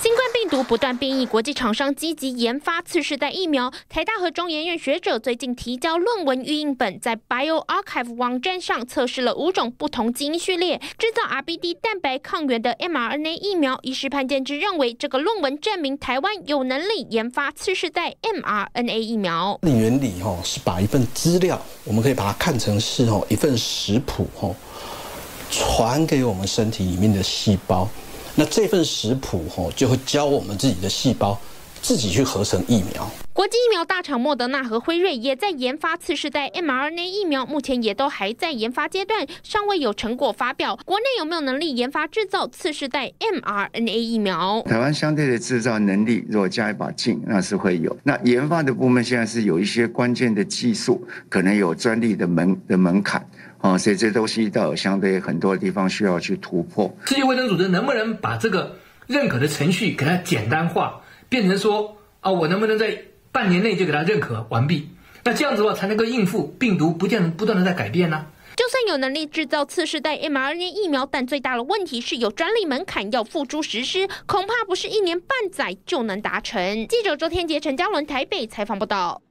新冠病毒不断变异，国际厂商积极研发次世代疫苗。台大和中研院学者最近提交论文预印本，在 Bioarchive 网站上测试了五种不同基因序列制造 RBD 蛋白抗原的 mRNA 疫苗。医师潘建之认为，这个论文证明台湾有能力研发次世代 mRNA 疫苗。原理哦是把一份资料，我们可以把它看成是哦一份食谱哈，传给我们身体里面的细胞。那这份食谱吼，就会教我们自己的细胞自己去合成疫苗。国际疫苗大厂莫德纳和辉瑞也在研发次世代 mRNA 疫苗，目前也都还在研发阶段，尚未有成果发表。国内有没有能力研发制造次世代 mRNA 疫苗？台湾相对的制造能力，如果加一把劲，那是会有。那研发的部分现在是有一些关键的技术，可能有专利的门的门槛。哦，所以这东西都有相对很多地方需要去突破。世界卫生组织能不能把这个认可的程序给它简单化，变成说啊，我能不能在半年内就给他认可完毕？那这样子的话才能够应付病毒不断不断的在改变呢？就算有能力制造次世代 mRNA 疫苗，但最大的问题是有专利门槛要付诸实施，恐怕不是一年半载就能达成。记者周天杰、陈嘉伦台北采访报道。